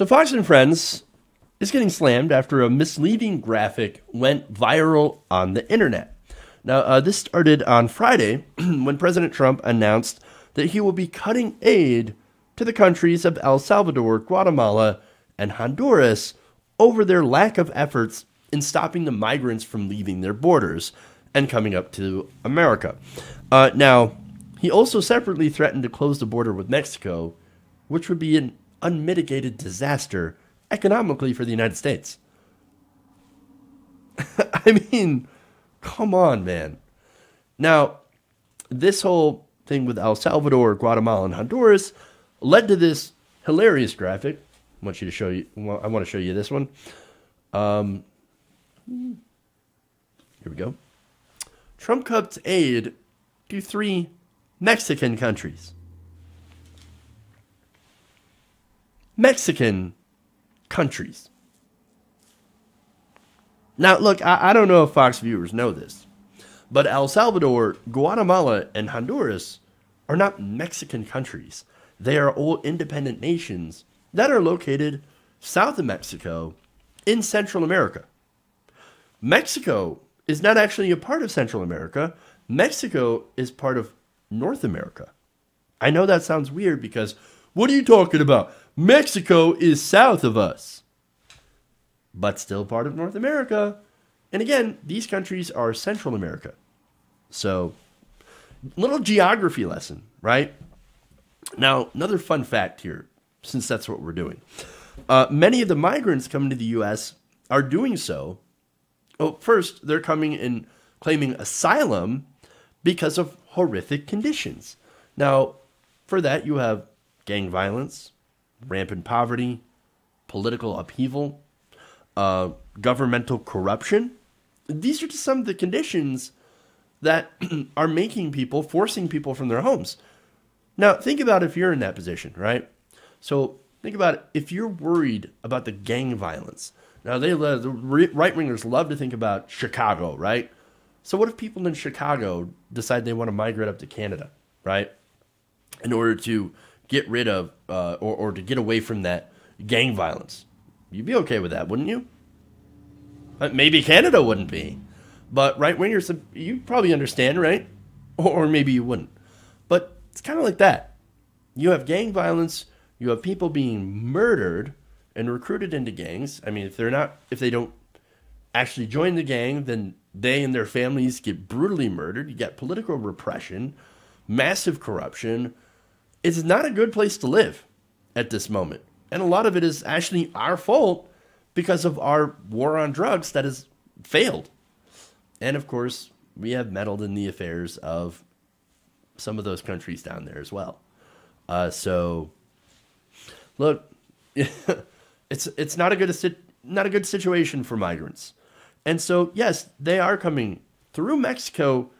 So Fox and Friends is getting slammed after a misleading graphic went viral on the internet. Now, uh, this started on Friday when President Trump announced that he will be cutting aid to the countries of El Salvador, Guatemala, and Honduras over their lack of efforts in stopping the migrants from leaving their borders and coming up to America. Uh, now, he also separately threatened to close the border with Mexico, which would be an unmitigated disaster economically for the United States. I mean, come on, man. Now, this whole thing with El Salvador, Guatemala, and Honduras led to this hilarious graphic. I want you to show you. I want to show you this one. Um, here we go. Trump cuts aid to three Mexican countries. Mexican countries. Now, look, I, I, don't know if Fox viewers know this, but El Salvador, Guatemala, and Honduras are not Mexican countries. They are all independent nations that are located south of Mexico in Central America. Mexico is not actually a part of Central America. Mexico is part of North America. I know that sounds weird because what are you talking about? Mexico is south of us, but still part of North America. And again, these countries are Central America. So, little geography lesson, right? Now, another fun fact here, since that's what we're doing. Uh, many of the migrants coming to the U.S. are doing so. Well, first, they're coming and claiming asylum because of horrific conditions. Now, for that, you have gang violence, rampant poverty, political upheaval, uh, governmental corruption. These are just some of the conditions that are making people, forcing people from their homes. Now, think about if you're in that position, right? So, think about it. if you're worried about the gang violence. Now, they the right wingers love to think about Chicago, right? So, what if people in Chicago decide they want to migrate up to Canada, right? In order to get rid of uh, or, or to get away from that gang violence. You'd be okay with that, wouldn't you? Uh, maybe Canada wouldn't be. But right wingers, you probably understand, right? Or maybe you wouldn't. But it's kind of like that. You have gang violence, you have people being murdered and recruited into gangs. I mean, if they're not, if they don't actually join the gang, then they and their families get brutally murdered. You get political repression, massive corruption, it's not a good place to live at this moment. And a lot of it is actually our fault because of our war on drugs that has failed. And of course, we have meddled in the affairs of some of those countries down there as well. Uh, so, look, it's it's not a good not a good situation for migrants. And so, yes, they are coming through Mexico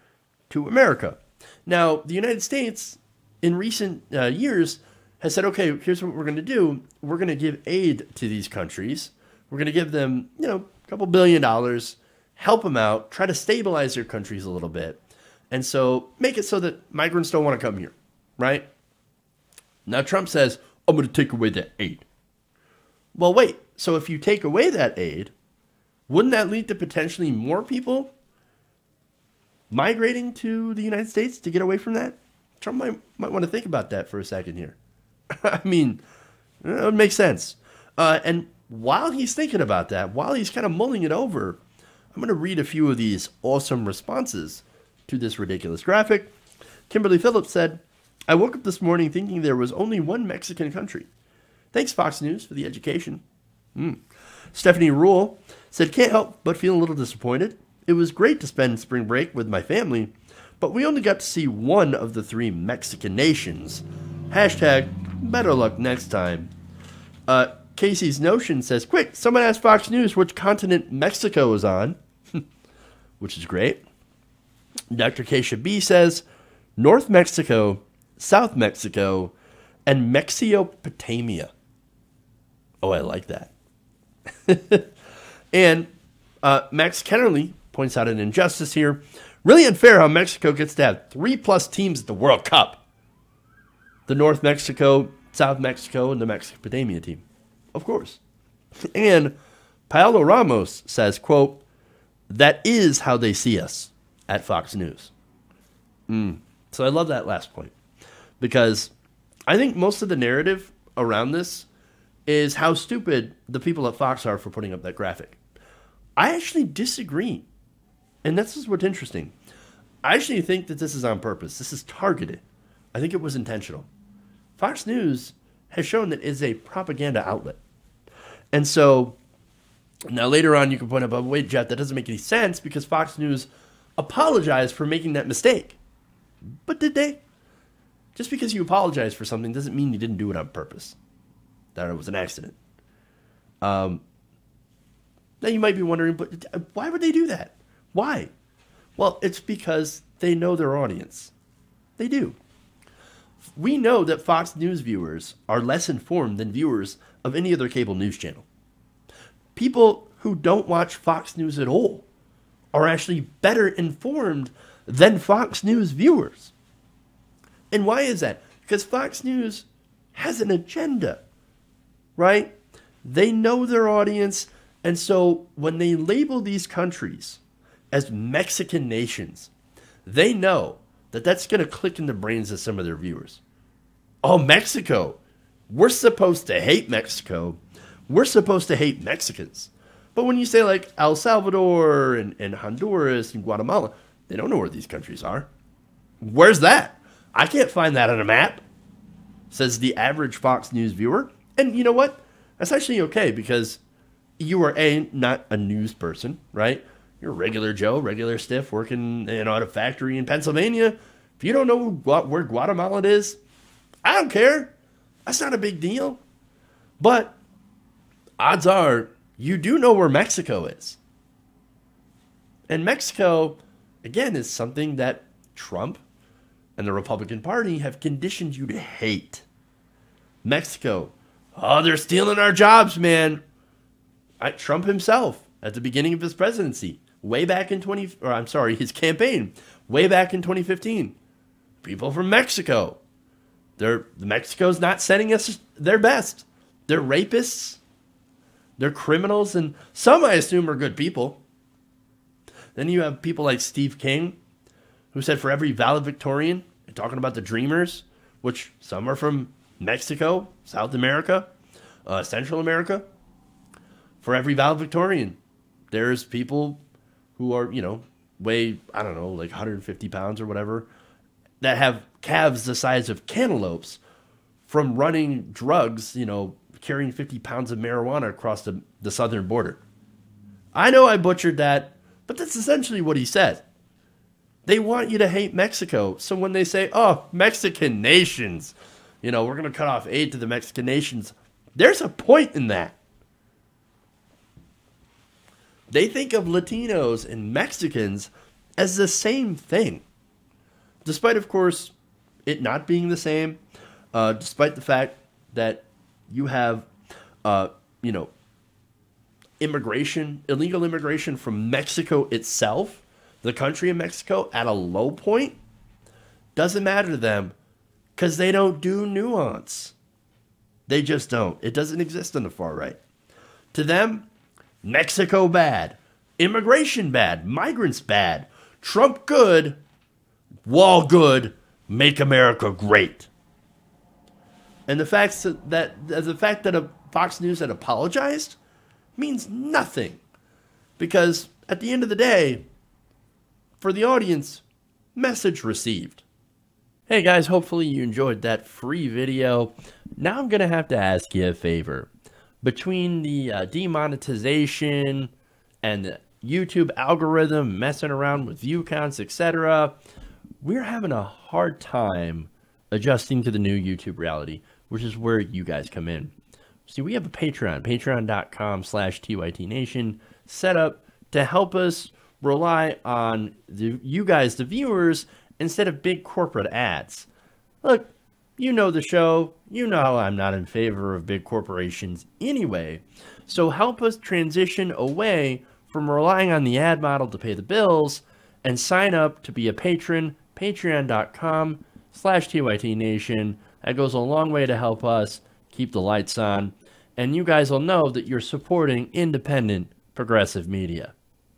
to America. Now, the United States in recent uh, years has said, okay, here's what we're going to do. We're going to give aid to these countries. We're going to give them, you know, a couple billion dollars, help them out, try to stabilize their countries a little bit. And so make it so that migrants don't want to come here, right? Now Trump says, I'm going to take away that aid. Well, wait. So if you take away that aid, wouldn't that lead to potentially more people migrating to the United States to get away from that? Trump might, might want to think about that for a second here. I mean, it would make sense. Uh, and while he's thinking about that, while he's kind of mulling it over, I'm going to read a few of these awesome responses to this ridiculous graphic. Kimberly Phillips said, I woke up this morning thinking there was only one Mexican country. Thanks, Fox News, for the education. Mm. Stephanie Rule said, Can't help but feel a little disappointed. It was great to spend spring break with my family, but we only got to see one of the three Mexican nations. Hashtag better luck next time. Uh, Casey's Notion says, Quick, someone asked Fox News which continent Mexico is on, which is great. Dr. Keisha B says, North Mexico, South Mexico, and Mexicopotamia. Oh, I like that. and uh, Max Kennerly points out an injustice here. Really unfair how Mexico gets to have three plus teams at the World Cup the North Mexico, South Mexico, and the Mexicopotamia team. of course. And Paolo Ramos says, quote, that is how they see us at Fox News. Mm. So I love that last point because I think most of the narrative around this is how stupid the people at Fox are for putting up that graphic. I actually disagree. And this is what's interesting. I actually think that this is on purpose. This is targeted. I think it was intentional. Fox News has shown that it is a propaganda outlet. And so now later on you can point out, but wait, Jeff, that doesn't make any sense because Fox News apologized for making that mistake. But did they? Just because you apologize for something doesn't mean you didn't do it on purpose. That it was an accident. Um, now you might be wondering, but why would they do that? Why? Well, it's because they know their audience. They do. We know that Fox News viewers are less informed than viewers of any other cable news channel. People who don't watch Fox News at all are actually better informed than Fox News viewers. And why is that? Because Fox News has an agenda, right? They know their audience. And so when they label these countries as Mexican nations, they know that that's going to click in the brains of some of their viewers. Oh, Mexico. We're supposed to hate Mexico. We're supposed to hate Mexicans. But when you say like El Salvador and, and Honduras and Guatemala, they don't know where these countries are. Where's that? I can't find that on a map, says the average Fox News viewer. And you know what? That's actually okay because you are a not a news person, right? You're a regular Joe, regular stiff working at a factory in Pennsylvania. If you don't know where Guatemala is, I don't care. That's not a big deal. But odds are you do know where Mexico is. And Mexico, again, is something that Trump and the Republican Party have conditioned you to hate. Mexico, oh, they're stealing our jobs, man. I, Trump himself, at the beginning of his presidency, way back in 20, or I'm sorry, his campaign, way back in 2015, people from Mexico, they're, Mexico's not sending us their best. They're rapists. They're criminals, and some I assume are good people. Then you have people like Steve King, who said for every valedictorian, talking about the Dreamers, which some are from Mexico, South America, uh, Central America. For every valedictorian, there's people who are, you know, weigh, I don't know, like 150 pounds or whatever, that have calves the size of cantaloupes from running drugs, you know, carrying 50 pounds of marijuana across the, the southern border. I know I butchered that, but that's essentially what he said. They want you to hate Mexico. So when they say, oh, Mexican nations, you know, we're going to cut off aid to the Mexican nations, there's a point in that. They think of Latinos and Mexicans as the same thing. Despite, of course, it not being the same, uh, despite the fact that you have, uh, you know, immigration, illegal immigration from Mexico itself the country of Mexico at a low point doesn't matter to them because they don't do nuance. They just don't. It doesn't exist on the far right. To them, Mexico bad, immigration bad, migrants bad, Trump good, wall good, make America great. And the fact that the fact that a Fox News had apologized means nothing because at the end of the day, for the audience, message received. Hey guys, hopefully you enjoyed that free video. Now I'm going to have to ask you a favor. Between the uh, demonetization and the YouTube algorithm messing around with view counts, etc., we're having a hard time adjusting to the new YouTube reality, which is where you guys come in. See, we have a Patreon, patreon.com slash tytnation, set up to help us rely on the, you guys, the viewers, instead of big corporate ads. Look, you know the show. You know I'm not in favor of big corporations anyway. So help us transition away from relying on the ad model to pay the bills and sign up to be a patron, patreon.com slash tytnation. That goes a long way to help us keep the lights on. and you guys will know that you're supporting independent progressive media.